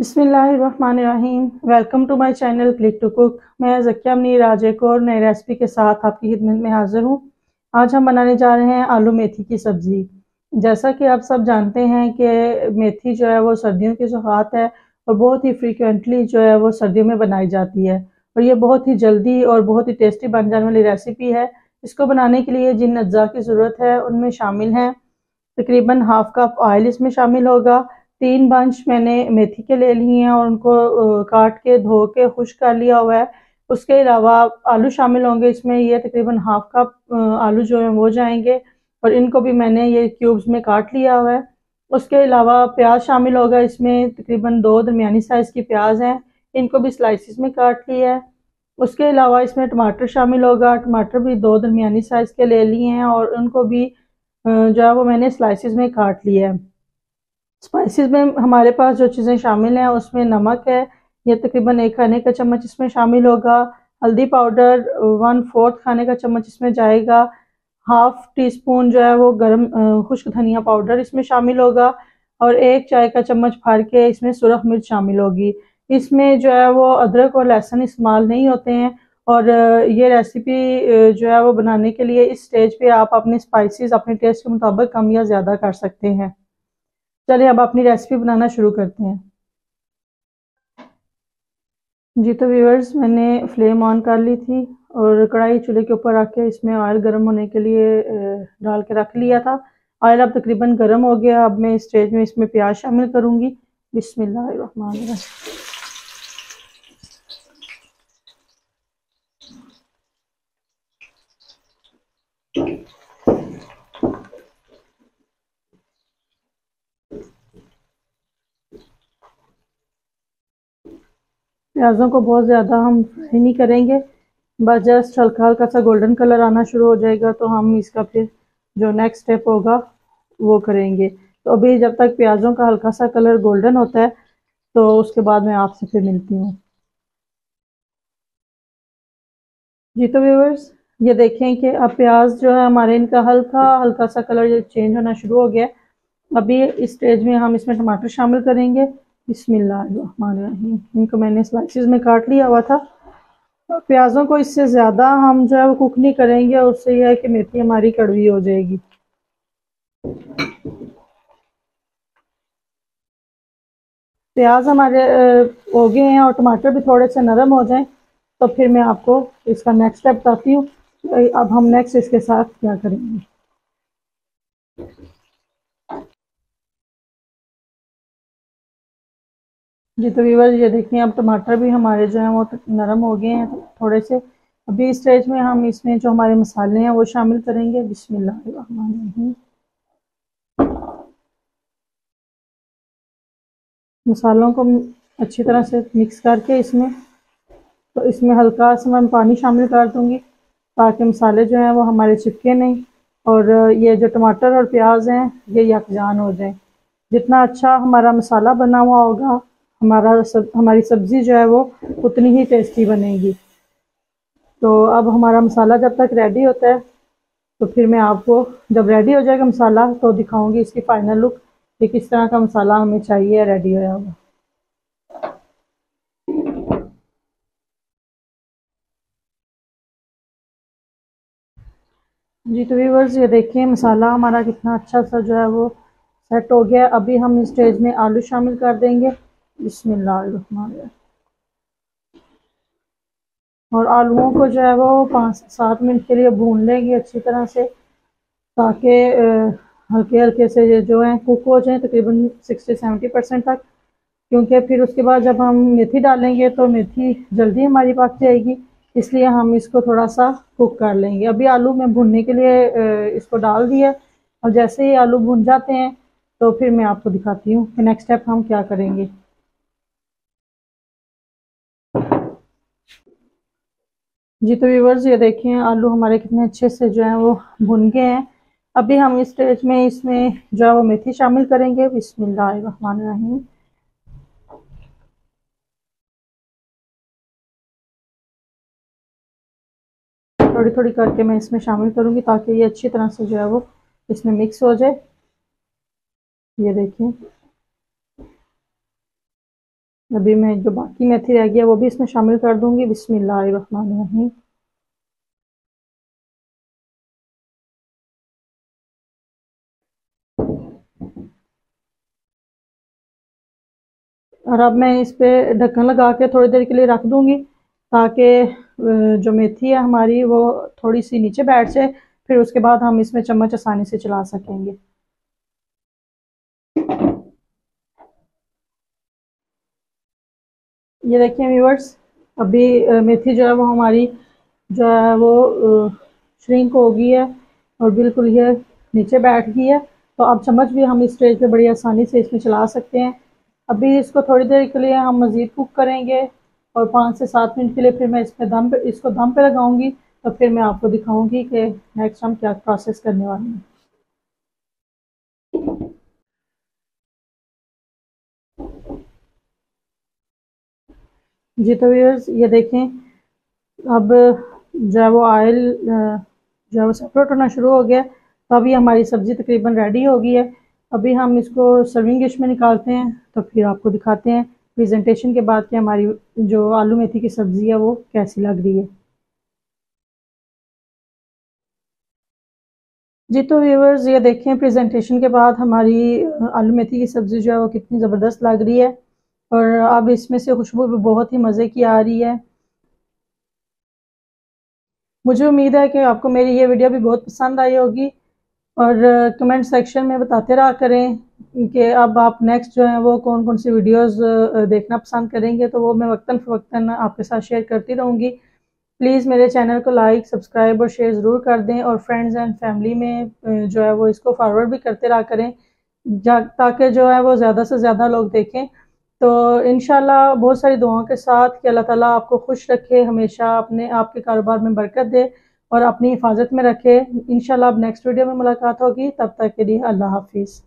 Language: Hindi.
बिसमीम welcome to my channel click to cook. मैं जकिया मनीर आज एक और नई रेसिपी के साथ आपकी खिदमत में हाज़िर हूँ। आज हम बनाने जा रहे हैं आलू मेथी की सब्ज़ी। जैसा कि आप सब जानते हैं कि मेथी जो है वो सर्दियों की ज़ुकात है और बहुत ही फ्रीक्वेंटली जो है वो सर्दियों में बनाई जाती है। और ये बहुत ही जल्दी और बहुत ही टेस्टी बन जाने वाली रेसिपी है। इसको बनाने के लिए जिन अज्जा की ज़रूरत है उनमें शामिल हैं। तकरीबन हाफ़ कप ऑयल इसमें शामिल होगा। तीन बंच मैंने मेथी के ले लिए हैं और उनको काट के धो के खुश कर लिया हुआ है। उसके अलावा आलू शामिल होंगे इसमें, ये तकरीबन हाफ़ कप आलू जो हैं वो जाएँगे और इनको भी मैंने ये क्यूब्स में काट लिया हुआ है। उसके अलावा प्याज शामिल होगा इसमें, तकरीबन दो दरमियानी साइज़ की प्याज हैं, इनको भी स्लाइसिस में काट लिया है। उसके अलावा इसमें टमाटर शामिल होगा, टमाटर भी दो दरमियानी साइज़ के ले लिए हैं और उनको भी जो है वो मैंने स्लाइसिस में काट लिया है। स्पाइसेस में हमारे पास जो चीज़ें शामिल हैं, उसमें नमक है, ये तकरीबन एक खाने का चम्मच इसमें शामिल होगा। हल्दी पाउडर वन फोर्थ खाने का चम्मच इसमें जाएगा। हाफ़ टी स्पून जो है वो गर्म खुश्क धनिया पाउडर इसमें शामिल होगा और एक चाय का चम्मच भर के इसमें सुरख मिर्च शामिल होगी। इसमें जो है वो अदरक और लहसुन इस्तेमाल नहीं होते हैं और ये रेसिपी जो है वो बनाने के लिए इस स्टेज पे आप अपने स्पाइसेस अपने टेस्ट के मुताबिक कम या ज़्यादा कर सकते हैं। चलिए, अब अपनी रेसिपी बनाना शुरू करते हैं। जी तो व्यूअर्स मैंने फ्लेम ऑन कर ली थी और कढ़ाई चूल्हे के ऊपर रख के इसमें ऑयल गर्म होने के लिए डाल के रख लिया था। ऑयल अब तकरीबन गर्म हो गया। अब मैं इस स्टेज में इसमें प्याज शामिल करूँगी। बिस्मिल्लाह प्याज़ों को बहुत ज़्यादा हम फ्राई नहीं करेंगे। बस जस्ट हल्का हल्का सा गोल्डन कलर आना शुरू हो जाएगा तो हम इसका फिर जो नेक्स्ट स्टेप होगा, वो करेंगे। तो अभी जब तक प्याज़ों का हल्का सा कलर गोल्डन होता है तो उसके बाद मैं आपसे फिर मिलती हूँ। जी तो व्यूवर्स ये देखें कि अब प्याज जो है हमारे इनका हल्का हल्का सा कलर चेंज होना शुरू हो गया अभी इस स्टेज में हम इसमें टमाटर शामिल करेंगे। बिस्मिल्लाहिर्रहमानिर्रहीम। इनको मैंने स्लाइसिस में काट लिया हुआ था। प्याज़ों को इससे ज़्यादा हम जो है वो कुक नहीं करेंगे और उससे यह है कि मेथी हमारी कड़वी हो जाएगी। प्याज हमारे हो गए हैं और टमाटर भी थोड़े से नरम हो जाएँ तो फिर मैं आपको इसका नेक्स्ट स्टेप बताती हूँ। अब हम नेक्स्ट इसके साथ क्या करेंगे? जी तो वीवर ये देखिए, अब टमाटर भी हमारे जो हैं, वो नरम हो गए हैं थोड़े से। अभी स्टेज में हम इसमें जो हमारे मसाले हैं, वो शामिल करेंगे। बिस्मिल्लाह मसालों को अच्छी तरह से मिक्स करके इसमें तो इसमें हल्का सा मैं पानी शामिल कर दूँगी, ताकि मसाले जो हैं, वो हमारे चिपके नहीं। और ये जो टमाटर और प्याज हैं, ये यकजान हो जाए। जितना अच्छा हमारा मसाला बना हुआ होगा हमारा सब, हमारी सब्ज़ी जो है वो उतनी ही टेस्टी बनेगी। तो अब हमारा मसाला जब तक रेडी होता है तो फिर मैं आपको, जब रेडी हो जाएगा मसाला तो दिखाऊँगी इसकी फाइनल लुक कि किस तरह का मसाला हमें चाहिए रेडी होया होगा जी तो व्यूवर्स ये देखिए मसाला हमारा कितना अच्छा सा जो है वो सेट हो गया। अभी हम इस स्टेज में आलू शामिल कर देंगे। बिस्मिल्लाह और आलूओं को जो है वो पाँच सात मिनट के लिए भून लेंगे अच्छी तरह से, ताकि हल्के हल्के से ये जो है, कुक हो जाए तकरीबन सिक्सटी सेवेंटी परसेंट तक। क्योंकि फिर उसके बाद जब हम मेथी डालेंगे तो मेथी जल्दी हमारी पक जाएगी, इसलिए हम इसको थोड़ा सा कुक कर लेंगे। अभी आलू में भुनने के लिए इसको डाल दिया और जैसे ही आलू भुन जाते हैं तो फिर मैं आपको दिखाती हूँ कि नेक्स्ट स्टेप हम क्या करेंगे। जी तो व्यूवर्स ये देखें आलू हमारे कितने अच्छे से जो है वो भुन गए हैं। अभी हम इस स्टेज में इसमें जो है वो मेथी शामिल करेंगे। बिस्मिल्लाहिर्रहमानिर्रहीम। थोड़ी थोड़ी करके मैं इसमें शामिल करूँगी ताकि ये अच्छी तरह से जो है वो इसमें मिक्स हो जाए। ये देखिए। अभी मैं जो बाकी मेथी रह गया वो भी इसमें शामिल कर दूँगी। बिस्मिल्लाहिर्रहमानिर्रहीम। और अब मैं इस पर ढक्कन लगा के थोड़ी देर के लिए रख दूँगी, ताकि जो मेथी है हमारी, वो थोड़ी सी नीचे बैठ जाए, फिर उसके बाद हम इसमें चम्मच आसानी से चला सकेंगे। ये देखिए व्यूवर्स अभी मेथी जो है वो हमारी, जो है वो श्रिंक हो गई है और बिल्कुल ये नीचे बैठ गई है। तो अब चम्मच भी हम इस स्टेज पे बड़ी आसानी से इसमें चला सकते हैं। अभी इसको थोड़ी देर के लिए हम मज़ीद कुक करेंगे और पाँच से सात मिनट के लिए फिर मैं इसमें दम पे, इसको दम पे लगाऊँगी तो फिर मैं आपको दिखाऊँगी कि नेक्स्ट हम क्या प्रोसेस करने वाले हैं। जी तो व्यूअर्स ये देखें, अब जो है वो ऑयल जो है वो सेपरेट होना शुरू हो गया तो अभी हमारी सब्ज़ी तकरीबन रेडी हो गई है। अभी हम इसको सर्विंग डिश में निकालते हैं तो फिर आपको दिखाते हैं प्रेजेंटेशन के बाद कि हमारी जो आलू मेथी की सब्ज़ी है वो कैसी लग रही है। जी तो व्यूवर्स ये देखें प्रेजेंटेशन के बाद हमारी आलू मेथी की सब्ज़ी जो है वो कितनी ज़बरदस्त लग रही है। और अब इसमें से खुशबू भी बहुत ही मज़े की आ रही है। मुझे उम्मीद है कि आपको मेरी ये वीडियो भी बहुत पसंद आई होगी और कमेंट सेक्शन में बताते रहा करें कि अब आप नेक्स्ट जो है वो कौन कौन सी वीडियोस देखना पसंद करेंगे तो वो मैं वक्ता फ़वक्ता आपके साथ शेयर करती रहूँगी। प्लीज़ मेरे चैनल को लाइक, सब्सक्राइब और शेयर ज़रूर कर दें और फ्रेंड्स एंड फैमिली में जो है वो इसको फॉरवर्ड भी करते रहा करें ताकि जो है वो ज़्यादा से ज़्यादा लोग देखें। तो इन बहुत सारी दुआओं के साथ कि अल्लाह ताला आपको खुश रखे, हमेशा अपने आपके कारोबार में बरकत दे और अपनी हिफाजत में रखे। इन अब नेक्स्ट वीडियो में मुलाकात होगी, तब तक के लिए अल्लाह हाफिज़।